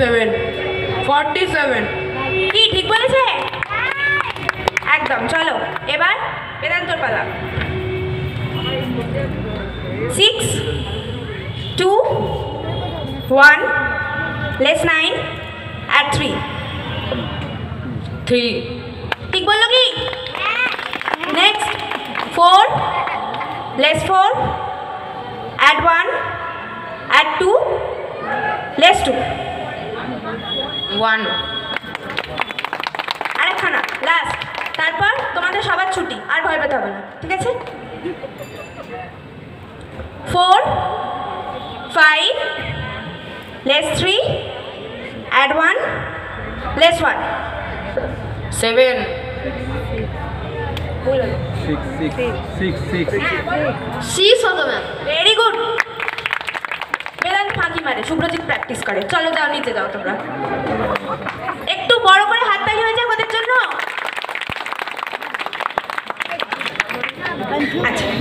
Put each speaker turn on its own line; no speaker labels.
Seven forty seven
কি ঠিক বলেছে একদম চলো এবার বেদান্তর পালা six two one less nine at three
three
ঠিক বললো কি next four less four at one at two less two
one
আরেকখানা last তারপর তোমাদের সবার ছুটি আর ভয় পেতে হবে না ঠিক আছে? Four five less three add one less one
seven.
Six
হতো ম্যাম ভেরি গুড বেদান্ত ফাঁকি মারে শুভ্রজিৎ প্র্যাকটিস করে। চলো যাও নিচে যাও তোমরা। আচ্ছা